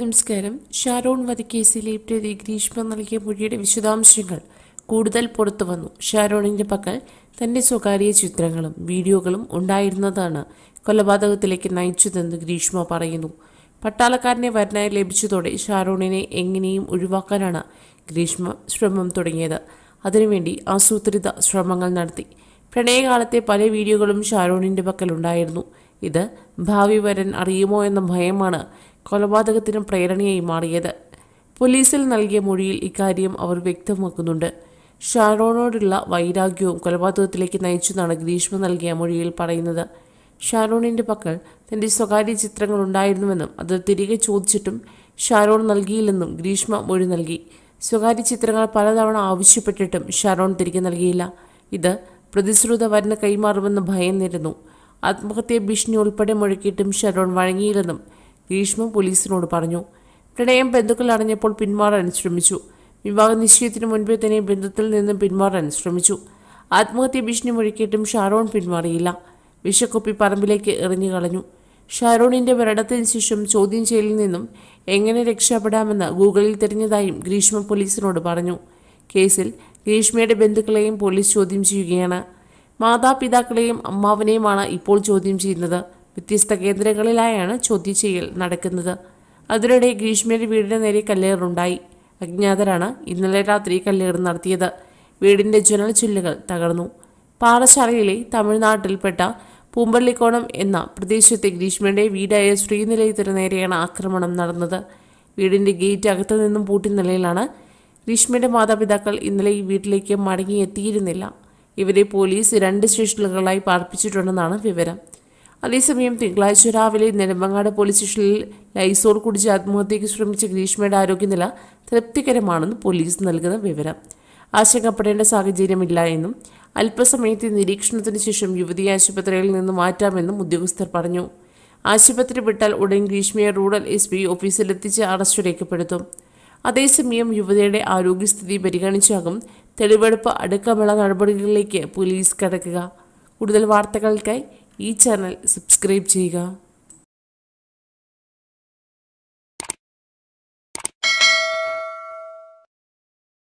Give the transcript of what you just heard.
നമസ്കാരം. ഷാരോൺ വധക്കേസിലെ പ്രതി ഗ്രീഷ്മ നൽകിയ മൊഴിയുടെ വിശദാംശങ്ങൾ കൂടുതൽ പുറത്തു വന്നു. ഷാരോണിന്റെ പക്കൽ തന്റെ സ്വകാര്യ ചിത്രങ്ങളും വീഡിയോകളും ഉണ്ടായിരുന്നതാണ്. കൊലപാതകത്തിലേക്ക് നയിച്ചതെന്ന് ഗ്രീഷ്മ പറയുന്നു. പട്ടാളക്കാരനെ വരനായി ലഭിച്ചതോടെ ഷാരോണിനെ എങ്ങനെയും ഒഴിവാക്കാനാണ് ഗ്രീഷ്മ ശ്രമം തുടങ്ങിയത്. അതിനുവേണ്ടി ആസൂത്രിത ശ്രമങ്ങൾ നടത്തി. പ്രണയകാലത്തെ പല വീഡിയോകളും ഷാരോണിന്റെ പക്കലുണ്ടായിരുന്നു. ഇത് ഭാവി വരൻ അറിയുമോ എന്ന ഭയമാണ് കൊലപാതകത്തിന് പ്രേരണയായി മാറിയത്. പോലീസിൽ നൽകിയ മൊഴിയിൽ ഇക്കാര്യം അവർ വ്യക്തമാക്കുന്നുണ്ട്. ഷാരോണോടുള്ള വൈരാഗ്യവും കൊലപാതകത്തിലേക്ക് നയിച്ചെന്നാണ് ഗ്രീഷ്മ നൽകിയ മൊഴിയിൽ പറയുന്നത്. ഷാരോണിന്റെ പക്കൽ തന്റെ സ്വകാര്യ ചിത്രങ്ങൾ ഉണ്ടായിരുന്നുവെന്നും അത് തിരികെ ചോദിച്ചിട്ടും ഷാരോൺ നൽകിയില്ലെന്നും ഗ്രീഷ്മ മൊഴി നൽകി. സ്വകാര്യ ചിത്രങ്ങൾ പലതവണ ആവശ്യപ്പെട്ടിട്ടും ഷാരോൺ തിരികെ നൽകിയില്ല. ഇത് പ്രതിശ്രുത വരന് കൈമാറുമെന്ന് ഭയന്നിരുന്നു ആത്മഹത്യ ഭീഷണി ഉൾപ്പെടെ മുഴക്കിയിട്ടും ഷാരോൺ വഴങ്ങിയില്ലെന്നും ഗ്രീഷ്മ പോലീസിനോട് പറഞ്ഞു. പ്രണയം ബന്ധുക്കൾ അറിഞ്ഞപ്പോൾ പിന്മാറാൻ ശ്രമിച്ചു. വിവാഹ നിശ്ചയത്തിന് മുൻപേ തന്നെ ബന്ധത്തിൽ നിന്നും പിന്മാറാൻ ശ്രമിച്ചു. ആത്മഹത്യ ഭീഷണി മുഴക്കിയിട്ടും ഷാരോൺ പിന്മാറിയില്ല. വിഷക്കുപ്പി പറമ്പിലേക്ക് എറിഞ്ഞു കളഞ്ഞു. ഷാരോണിന്റെ മരണത്തിന് ശേഷം ചോദ്യം ചെയ്യലിൽ നിന്നും എങ്ങനെ രക്ഷപ്പെടാമെന്ന് ഗൂഗിളിൽ തിരഞ്ഞതായും ഗ്രീഷ്മ പോലീസിനോട് പറഞ്ഞു. കേസിൽ ഗ്രീഷ്മയുടെ ബന്ധുക്കളെയും പോലീസ് ചോദ്യം ചെയ്യുകയാണ്. മാതാപിതാക്കളെയും അമ്മാവനെയുമാണ് ഇപ്പോൾ ചോദ്യം ചെയ്യുന്നത്. വ്യത്യസ്ത കേന്ദ്രങ്ങളിലായാണ് ചോദ്യം ചെയ്യൽ നടക്കുന്നത്. അതിനിടെ ഗ്രീഷ്മയുടെ വീടിന് നേരെ കല്ലേറുണ്ടായി. അജ്ഞാതരാണ് ഇന്നലെ രാത്രി കല്ലേറ് നടത്തിയത്. വീടിന്റെ ജനൽ ചില്ലുകൾ തകർന്നു. പാറശാലയിലെ തമിഴ്നാട്ടിൽപ്പെട്ട പൂമ്പള്ളിക്കോണം എന്ന പ്രദേശത്തെ ഗ്രീഷ്മയുടെ വീടായ ശ്രീനിലയത്തിന് നേരെയാണ് ആക്രമണം നടന്നത്. വീടിന്റെ ഗേറ്റ് അകത്തു നിന്നും പൂട്ടി നിലയിലാണ് ഗ്രീഷ്മയുടെ മാതാപിതാക്കൾ ഇന്നലെ ഈ വീട്ടിലേക്ക് മടങ്ങിയെത്തിയിരുന്നില്ല. ഇവരെ പോലീസ് രണ്ട് സ്റ്റേഷനുകളായി പാർപ്പിച്ചിട്ടുണ്ടെന്നാണ് വിവരം. അതേസമയം തിങ്കളാഴ്ച രാവിലെ നെടുമ്പങ്ങാട് പോലീസ് സ്റ്റേഷനിൽ ലൈസോൾ കുടിച്ച് ആത്മഹത്യയ്ക്ക് ശ്രമിച്ച ഗ്രീഷ്മയുടെ ആരോഗ്യനില തൃപ്തികരമാണെന്ന് പോലീസ് നൽകുന്ന വിവരം. ആശങ്കപ്പെടേണ്ട സാഹചര്യമില്ല എന്നും അല്പസമയത്തെ നിരീക്ഷണത്തിന് ശേഷം യുവതിയെ ആശുപത്രിയിൽ നിന്ന് മാറ്റാമെന്നും ഉദ്യോഗസ്ഥർ പറഞ്ഞു. ആശുപത്രി വിട്ടാൽ ഉടൻ ഗ്രീഷ്മയെ റൂറൽ എസ് പി ഓഫീസിലെത്തിച്ച് അറസ്റ്റ് രേഖപ്പെടുത്തും. അതേസമയം യുവതിയുടെ ആരോഗ്യസ്ഥിതി പരിഗണിച്ചാകും തെളിവെടുപ്പ്. അടുക്കമുള്ള നടപടികളിലേക്ക് പോലീസ് കടക്കുക. കൂടുതൽ വാർത്തകൾക്കായി ഈ ചാനൽ സബ്സ്ക്രൈബ് ചെയ്യുക.